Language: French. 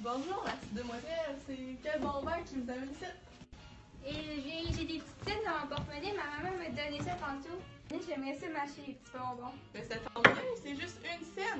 Bonjour, la petite demoiselle, c'est quel bon bain qui vous amène ici? Et j'ai des petites titres dans mon porte-monnaie, ma maman m'a donné ça tantôt. J'aimerais ça mâcher les petits bonbons. Mais ça tombe bien, c'est juste une scène.